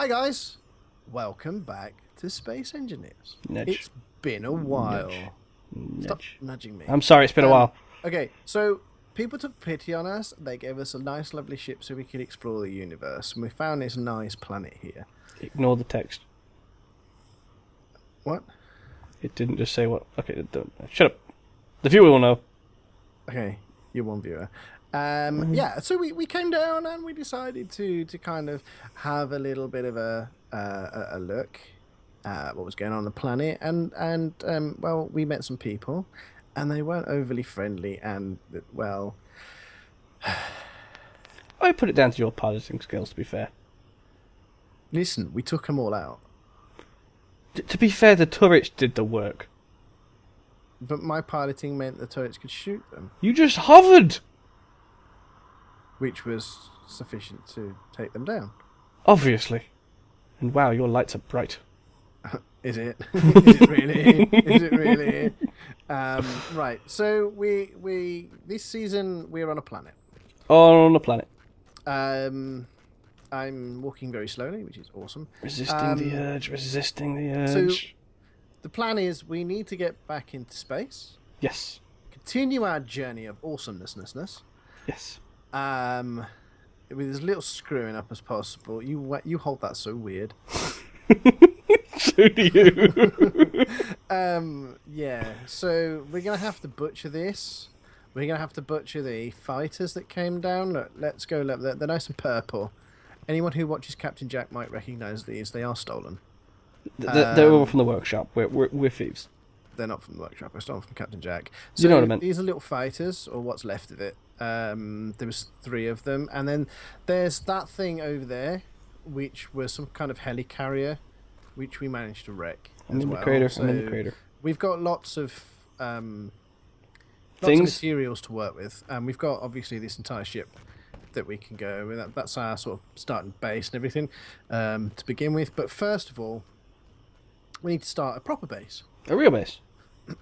Hi guys, welcome back to Space Engineers. Nudge. It's been a while. Stop Nudge. nudging me. I'm sorry, it's been a Um, while. Okay, so people took pity on us. They gave us a nice, lovely ship so we could explore the universe, and we found this nice planet here. Ignore the text. What? It didn't just say what. Okay, don't. Shut up. The viewer will know. Okay, you're one viewer. Um, yeah, so we, we came down and we decided to, to kind of have a little bit of a uh, a, a look at what was going on on the planet, and and um, well, we met some people, and they weren't overly friendly, and well, I put it down to your piloting skills. To be fair. listen, we took them all out, T- to be fair, the turrets did the work. but my piloting meant the turrets could shoot them, You just hovered. Which was sufficient to take them down. Obviously. And wow, your lights are bright. Is it? Is it really? Is it really? Um, right. So we we this season we're on a planet. On a planet. Um, I'm walking very slowly, which is awesome. Resisting the Um, urge. Resisting the urge. so- The plan is we need to get back into space, yes. continue our journey of awesomenessness, Yes. Um, with as little screwing up as possible. You you hold that so weird. so do you. Um, yeah. So we're gonna have to butcher this. We're gonna have to butcher the fighters that came down. Look, let's go. Look, they're, they're nice and purple. Anyone who watches Captain Jack might recognise these. They are stolen. Th- th- They're all Um, from the workshop. We're, we're, we're thieves. They're not from the workshop. I stole them from Captain Jack. You know what I meant. These are little fighters, or what's left of it. Um, there was three of them, and then there's that thing over there, which was some kind of helicarrier, which we managed to wreck. I'm as in the well. crater. I'm in the crater. We've got lots of um, lots of Things? materials to work with, and we've got obviously this entire ship that we can go. with. That, that's our sort of starting base and everything um, to begin with. But first of all, we need to start a proper base. A real base.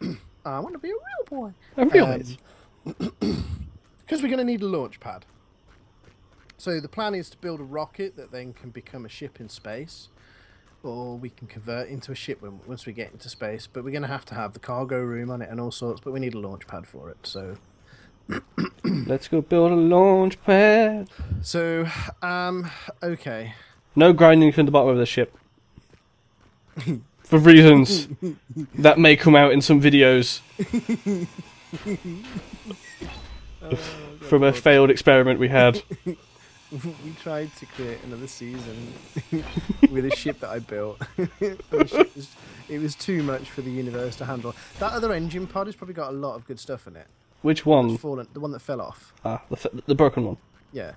I want to be a real boy. A real Um. Because we're going to need a launch pad. So the plan is to build a rocket that then can become a ship in space, or we can convert into a ship when, once we get into space. But we're going to have to have the cargo room on it and all sorts. But we need a launch pad for it. So, Let's go build a launch pad. so um, okay. No grinding from the bottom of the ship. For reasons that may come out in some videos from a failed experiment we had. we tried to create another season with a ship that I built. the was, it was too much for the universe to handle. That other engine pod has probably got a lot of good stuff in it. Which one? fallen, the one that fell off. Ah, the, the broken one. Yeah.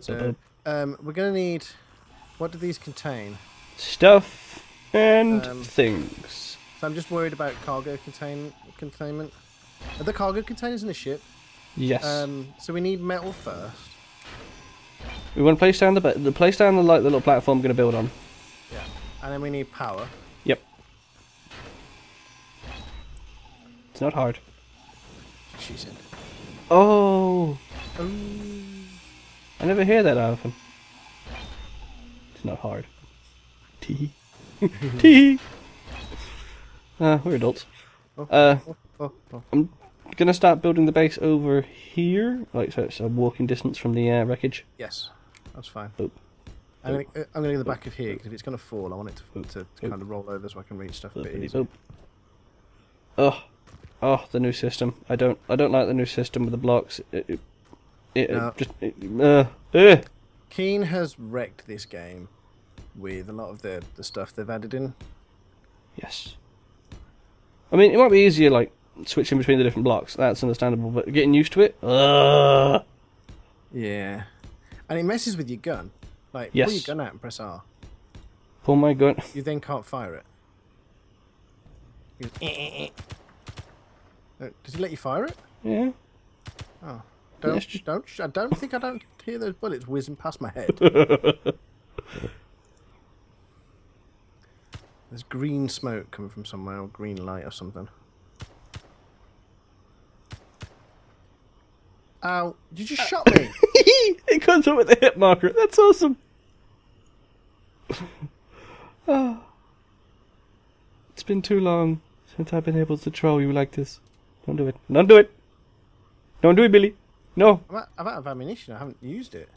So, um, we're gonna need. What do these contain? Stuff and Um, things. So I'm just worried about cargo contain containment. Are the cargo containers in the ship? Yes. Um, so we need metal first. we want to place down the the place down the like the little platform we're going to build on. Yeah. And then we need power. Yep. It's not hard. She said. Oh, Oh. I never hear that often. It's not hard. Tee. Tee. Uh, we're adults. Oh, Uh, oh, oh. I'm gonna start building the base over here, like so it's a walking distance from the uh, wreckage. Yes, that's fine. Boop. I'm gonna, uh, I'm gonna go to the back of here because if it's gonna fall, I want it to, to, to kind of roll over so I can reach stuff a bit easier. Oh, oh, the new system. I don't, I don't like the new system with the blocks. It, it, it No. just, it, uh, uh. Keen has wrecked this game with a lot of the, the stuff they've added in. Yes. I mean, it might be easier, like switching between the different blocks. That's understandable, but getting used to it. Uh, Yeah, and it messes with your gun. Like, pull your gun out and press R. pull my gun. You then can't fire it. "Eh, eh, eh." Uh, Does he let you fire it? Yeah. Oh, don't, Yes, don't. I don't think I don't hear those bullets whizzing past my head. There's green smoke coming from somewhere, or green light or something. Ow! You just shot me. it comes up with the hit marker. That's awesome. Ah. It's been too long since I've been able to troll you like this. Don't do it. Don't do it. Don't do it, Billy. No. I'm out, I'm out of ammunition. I haven't used it.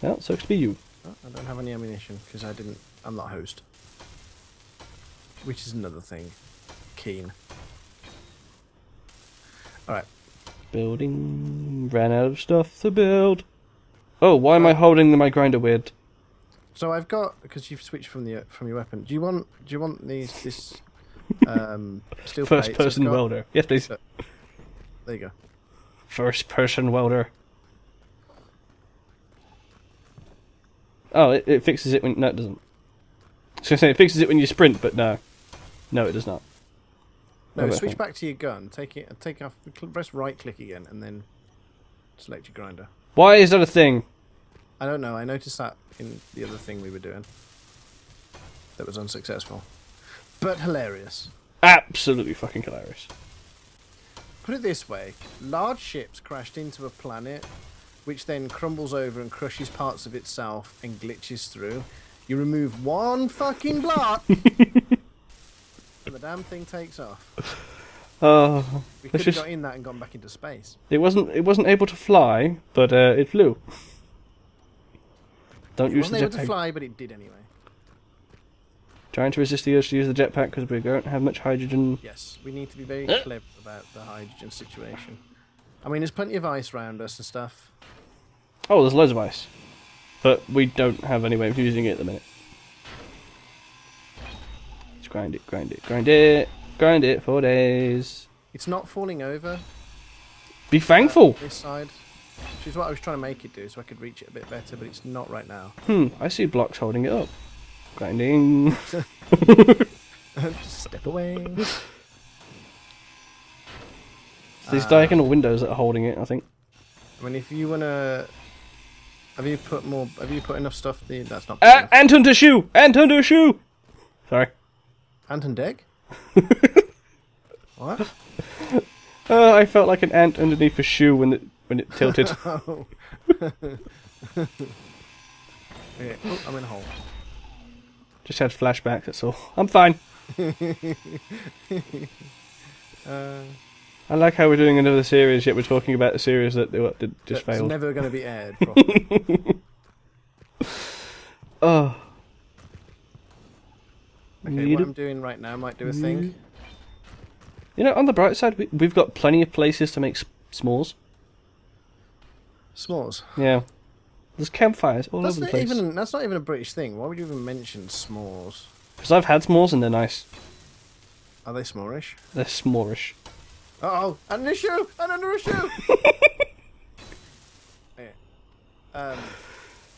Well, sucks to be you. Oh, I don't have any ammunition because I didn't. I'm not host. Which is another thing. Keen. Alright. Building. Ran out of stuff to build. Oh, why am I holding my grinder weird? So I've got because you've switched from the from your weapon. Do you want do you want these this um steel First? Person got- welder. Yes, please. So- There you go. First person welder. Oh, it, it fixes it when. No, it doesn't. I was going to say it fixes it when you sprint, but no. No, it does not. No, switch back to your gun. Take it. Take off. Press right click again, and then select your grinder. Why is that a thing? I don't know. I noticed that in the other thing we were doing. That was unsuccessful, but hilarious. Absolutely fucking hilarious. Put it this way: large ships crashed into a planet, which then crumbles over and crushes parts of itself and glitches through. You remove one fucking block, and the damn thing takes off. Oh, We could have just- got in that and gone back into space. it wasn't. It wasn't able to fly, but uh, it flew. Don't It use the wasn't able to fly, but it did anyway. Trying to resist the urge to use the jetpack because we don't have much hydrogen. Yes, we need to be very Huh? clever about the hydrogen situation. I mean, there's plenty of ice around us and stuff. Oh, there's loads of ice, but we don't have any way of using it at the minute. Let's grind it, grind it, grind it, grind it for days. It's not falling over. Be thankful. This side, which is what I was trying to make it do, so I could reach it a bit better, but it's not right now. Hmm, I see blocks holding it up. Grinding. Step away. It's these Ah. diagonal windows that are holding it, I think. I mean, if you wanna, have you put more? Have you put enough stuff? The that's not. Uh, Anton to shoe! Anton to shoe! Sorry. Anton Deg. what? Uh, I felt like an ant underneath a shoe when it when it tilted. Oh. okay. Oh, I'm in a hole. Just had flashbacks, that's all. I'm fine. Uh, I like how we're doing another series, yet we're talking about the series that that just failed. never going to be aired. Properly. Oh. Okay, Need what a- I'm doing right now might do a thing. You know, on the bright side, we, we've got plenty of places to make s- s'mores. S'mores. Yeah. There's campfires all That's over the not place. even. That's not even a British thing. Why would you even mention s'mores? Because I've had s'mores and they're nice. Are they s'morish? They're s'morish. Oh, and a shoe, a shoe. Um,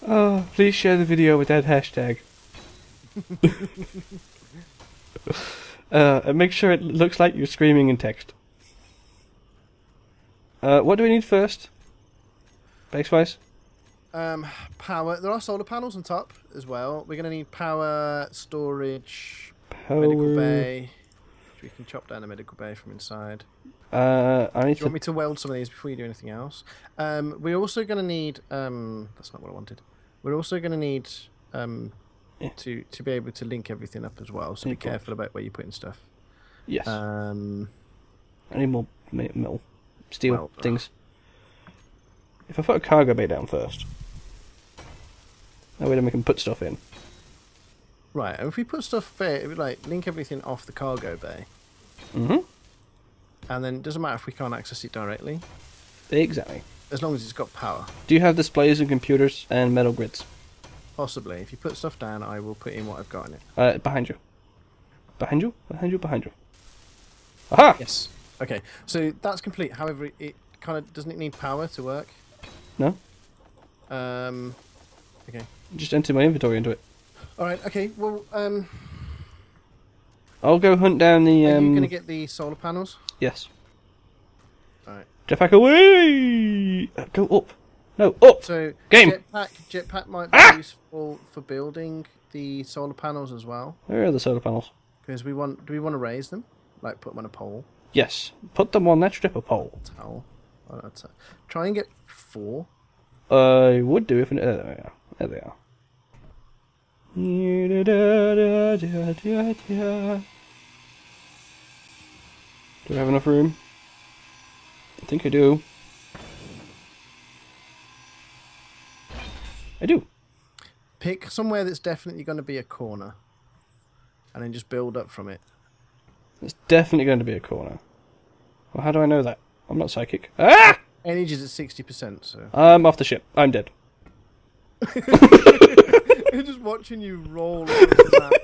Oh, please share the video with that hashtag. uh, and make sure it looks like you're screaming in text. Uh, what do we need first? Base wise? Um, power. There are solar panels on top as well. We're going to need power, storage, medical bay. We can chop down the medical bay from inside. Uh, I need Do you to. want me to weld some of these before you do anything else? Um, we're also going to need. Um, that's not what I wanted. We're also going to need um, Yeah. to to be able to link everything up as well. So be careful about where you're putting stuff. Yes. Um, I need more metal. Steel Well, uh, things. If I put a cargo bay down first. That way then we can put stuff in. right. and If we put stuff there, like link everything off the cargo bay, Mm-hmm. and then it doesn't matter if we can't access it directly, Exactly. as long as it's got power. Do you have displays and computers and metal grids? Possibly. If you put stuff down, I will put in what I've got in it. Uh, behind you. Behind you? Behind you? Behind you. Aha! Yes. Okay. So that's complete. However, it, it kind of doesn't it need power to work? No? Um. Okay. Just enter my inventory into it. All right. Okay. Well, um, I'll go hunt down the. are Um, you gonna get the solar panels? Yes. All right. Jetpack away! Uh, go up. No, up! So Game. jetpack jetpack might be Ah! useful for building the solar panels as well Where are the solar panels? because we want do we want to raise them like put them on a pole Yes. Put them on that stripper pole. towel Oh, that's a, try and get four. I would do if there they are. There they are. Do I have enough room? I think I do. I do. Pick somewhere that's definitely going to be a corner, and then just build up from it. It's definitely going to be a corner. Well, how do I know that? I'm not psychic. Ah! Energy's at sixty percent, so I'm off the ship. I'm dead. just watching you roll. the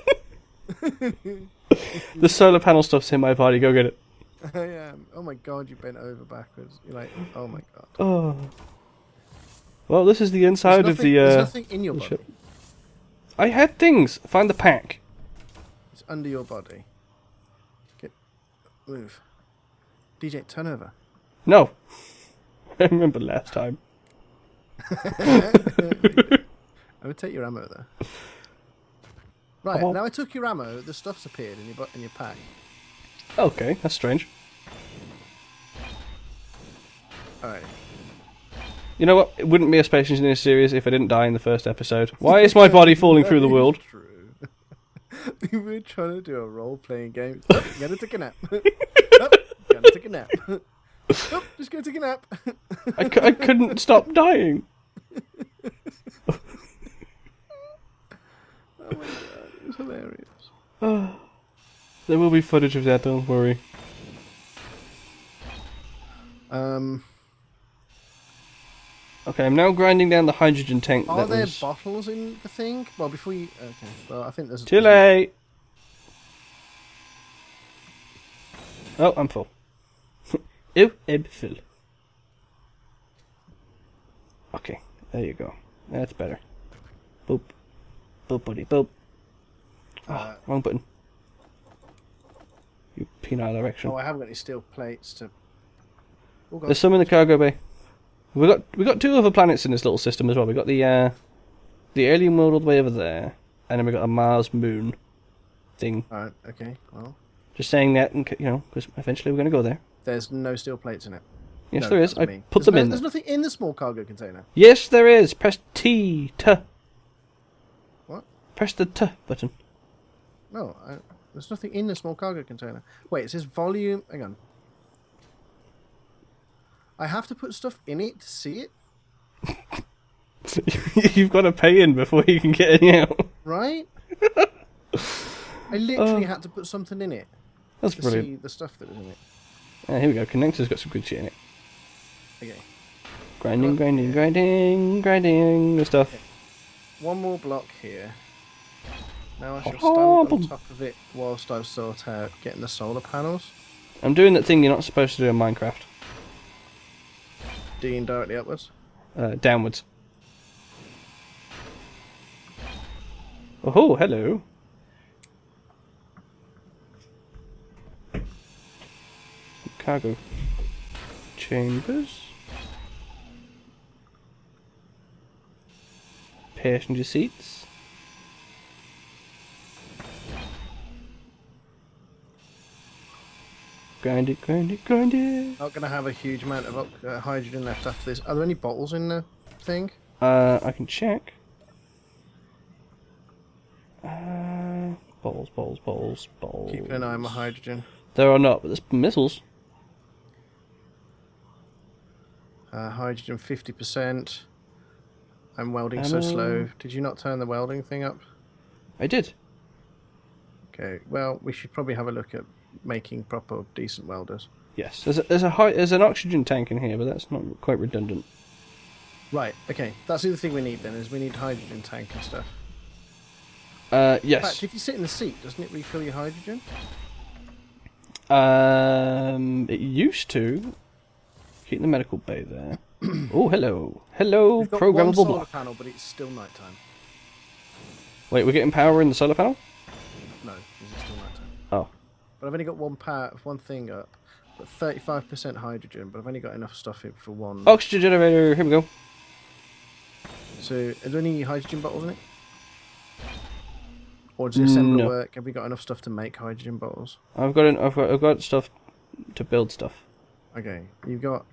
The solar panel stuff's in my body. Go get it. I am. Oh my god, you bent over backwards. You're like, oh my god. Oh. Well, this is the There's inside of nothing- the. There's Uh, nothing in your body. ship. I had things. Find the pack. It's under your body. Get move. DJ, turn over. No. I remember last time. I would take your ammo there. Right Oh. now, I took your ammo. The stuff's appeared in your in your pack. Okay, that's strange. All right. You know what? It wouldn't be a Space Engineer series if I didn't die in the first episode. Why is my body falling through the world? True. we were trying to do a role playing game. Oh, gonna take a nap. oh, gonna take a nap. oh, just gonna take a nap. I, c- I couldn't stop dying. Oh my god, it was hilarious. There will be footage of that, don't worry. Um, Okay, I'm now grinding down the hydrogen tank are there was... bottles in the thing? Well, before you. Okay. Well, I think there's. Too late! Oh, I'm full. oh, I'm full. Okay, there you go. That's better. Boop. Boop, buddy, boop. Uh, Wrong button. You penile erection. oh, I haven't got any steel plates to. Oh, There's some in the cargo bay. We got we got two other planets in this little system as well. We got the uh, the alien world all the way over there, and then we got a Mars moon thing. Alright, okay. Well, Just saying that, ca- you know, because eventually we're going to go there. there's no steel plates in it. Yes, No, there is. I me. put There's them no- in. There's nothing in the small cargo container. Yes, there is. Press T. T. What? Press the T button. No, I, there's nothing in the small cargo container. Wait, it says volume. Hang on. I have to put stuff in it to see it, You've got to pay in before you can get any out. right? I literally had to put something in it That's to brilliant. see the stuff that was in it. Here we go. Connector's got some good shit in it. Okay, Grinding, Oh, grinding, grinding, grinding the stuff. one more block here. Now I shall stand Oh, on top of it whilst I sort out getting the solar panels. I'm doing that thing you're not supposed to do in Minecraft. Digging directly upwards. Uh, downwards. Oh, hello. Cargo chambers. Passenger seats. Grind it, grind it, grind it. Not going to have a huge amount of uh, hydrogen left after this. Are there any bottles in the thing? Uh, I can check. Uh, balls, balls, balls, balls. Keeping an eye on my hydrogen. There are not, but there's missiles. Uh, hydrogen 50%. I'm welding so slow. Did you not turn the welding thing up? I did. Okay, well, we should probably have a look at making proper, decent welders. Yes, there's a, there's a high, there's an oxygen tank in here, but that's not quite redundant. Right, okay. That's the other thing we need then, is we need hydrogen tank and stuff. Uh, In yes. fact, if you sit in the seat, doesn't it refill your hydrogen? Um, it used to. Keep the medical bay there. oh, hello, hello, We've got one programmable solar block. panel, but it's still nighttime. Wait, we're getting power in the solar panel? No, it's still nighttime. Oh, But I've only got one power, one thing up. But 35% hydrogen, but I've only got enough stuff in for one. oxygen generator. Here we go. So, are there any hydrogen bottles in it? Or does the assembler No. work? Have we got enough stuff to make hydrogen bottles? I've got, an, I've got, I've got stuff to build stuff. Okay, you've got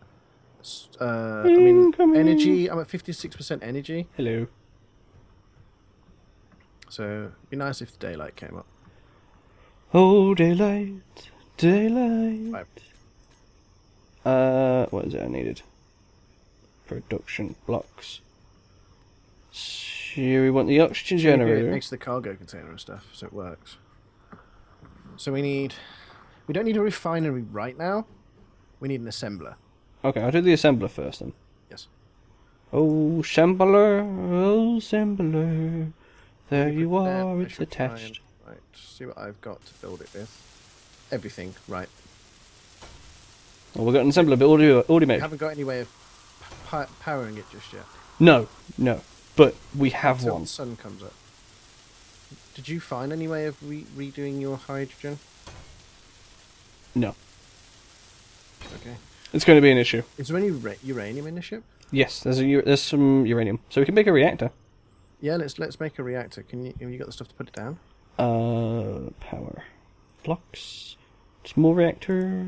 Uh, I mean, Incoming. energy. I'm at 56% energy, Hello. so it'd be nice if the daylight came up. Oh, daylight, daylight. Right. Uh, what is it I needed? Production blocks. So we want the oxygen generator. It makes the cargo container and stuff, so it works. So we need. We don't need a refinery right now. We need an assembler. Okay, I'll do the assembler first then. Yes. Oh, assembler, oh, assembler. There you are, it's attached. and- Right, see what I've got to build it with. Everything, right. Oh, we've got an assembler, but already, already We made. haven't got any way of powering it just yet. No, no. But we have Until one. the sun comes up. Did you find any way of re- redoing your hydrogen? No. Okay. It's going to be an issue. Is there any ra- uranium in the ship? Yes, there's a there's some uranium, so we can make a reactor. Yeah, let's let's make a reactor. Can you have you got the stuff to put it down? Uh, power blocks, small reactor,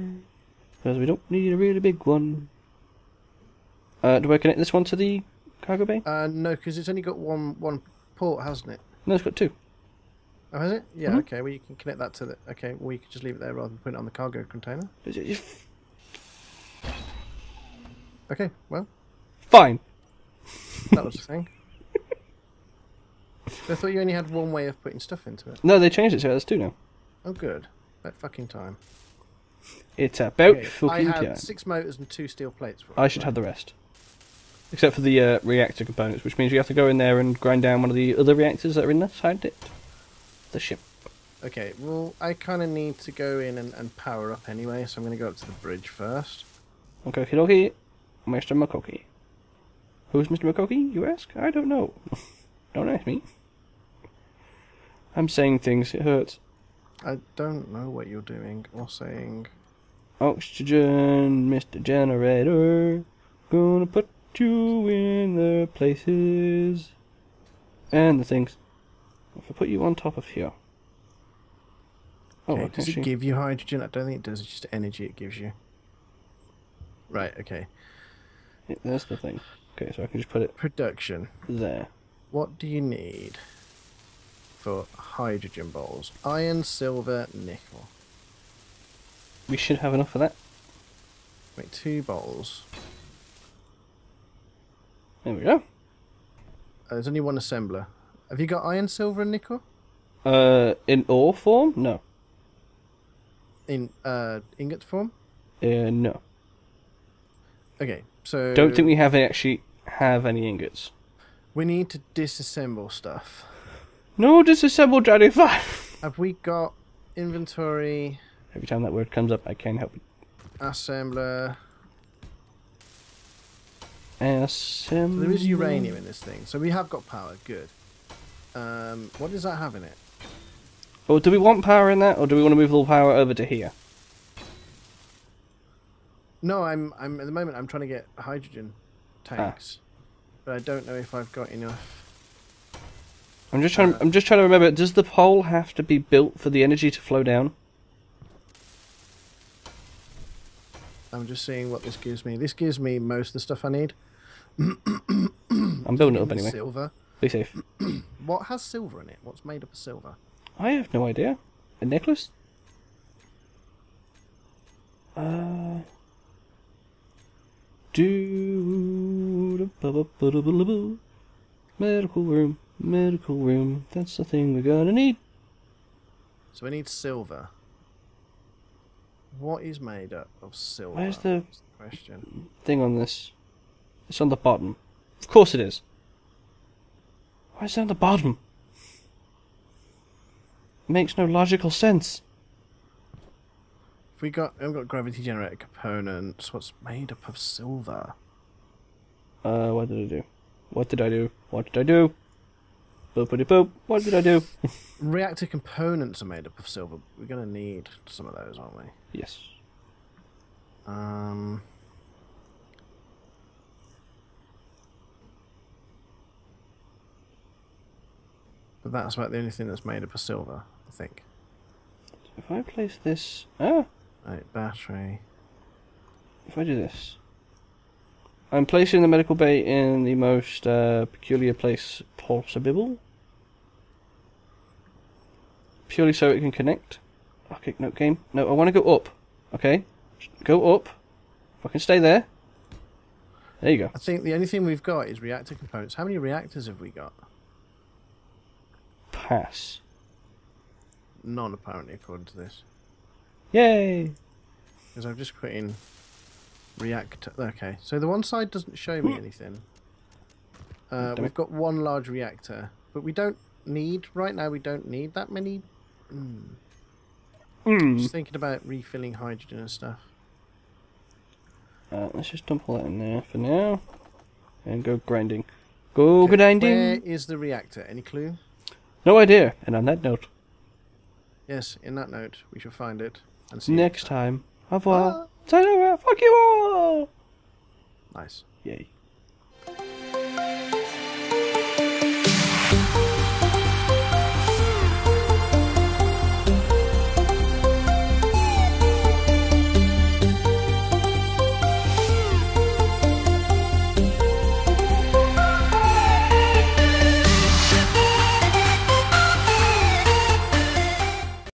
because we don't need a really big one. Uh, do I connect this one to the cargo bay? Uh, no, because it's only got one one port, hasn't it? No, it's got two. Oh, has it? Yeah. Mhm. Okay. Well, you can connect that to the. Okay. Well, you can just leave it there rather than put it on the cargo container. Okay. Well, Fine. that was the thing. I thought you only had one way of putting stuff into it. No, they changed it so there's two now. Oh, good. About fucking time. It's about Okay, I fucking have time. six motors and two steel plates. For. I should have the rest. Except for the uh, reactor components, which means you have to go in there and grind down one of the other reactors that are inside it. The ship. Okay, well, I kind of need to go in and, and power up anyway, so I'm going to go up to the bridge first. Okay, dokie. Mr. McCokie. Who's Mr. McCokie, you ask? I don't know. don't ask me. I'm saying things, it hurts. I don't know what you're doing or saying. Oxygen, Mr. Generator. Gonna put you in the places. And the things. If I put you on top of here. Oh, Okay, does it give you hydrogen? I don't think it does, it's just energy it gives you. Right, okay. There's the thing. Okay, so I can just put it Production. there. What do you need for hydrogen bowls? Iron, silver, nickel. We should have enough for that. Make two bowls. There we go. Uh, there's only one assembler. Have you got iron, silver, and nickel? Uh, in ore form? No. In uh, ingot form? Uh, no. Okay, so. Don't think we have any, actually have any ingots. We need to disassemble stuff. No, disassemble Johnny Five. Have we got inventory, Every time that word comes up, I can't help it. assembler? Assemble. So there is uranium in this thing. So we have got power. Good. Um, what does that have in it? Oh, do we want power in that, or do we want to move all power over to here? No, I'm I'm at the moment I'm trying to get hydrogen tanks, but I don't know if I've got enough. I'm just trying. Uh, I'm just trying to remember. Does the pole have to be built for the energy to flow down? I'm just seeing what this gives me. This gives me most of the stuff I need. I'm building it up anyway. Silver. Be safe. What has silver in it? What's made up of silver? I have no idea. A necklace? Uh. Do. Medical room. Medical room. That's the thing we're gonna need. So we need silver. What is made up of silver? Where's the the question? thing on this? It's on the bottom. Of course it is. Why is it on the bottom? It Makes no logical sense. If we got, I've got gravity generator components. What's made up of silver? Uh, what did I do? What did I do? What did I do? Boopity boop. What did I do? Reactor components are made up of silver. We're gonna need some of those, aren't we? yes. Um. But that's about the only thing that's made up of silver, I think. If I place this, ah, Right, battery. if I do this, I'm placing the medical bay in the most uh, peculiar place possible. Purely so it can connect. Okay, no game. No, I want to go up. Okay, go up. If I can stay there. There you go. I think the only thing we've got is reactor components. How many reactors have we got? Pass. None, apparently, according to this. Yay! Because I've just put in reactor. Okay, so the one side doesn't show me anything. Uh, we've got one large reactor, but we don't need right now. We don't need that many. Mm. Hmm. Just thinking about refilling hydrogen and stuff. Uh, let's just dump all that in there for now. And go grinding. Go Okay, grinding! Where is the reactor? Any clue? No idea. And on that note, Yes, in that note, we shall find it. And see you next time, au revoir. Ah. Sayonara. Fuck you all! Nice. Yay.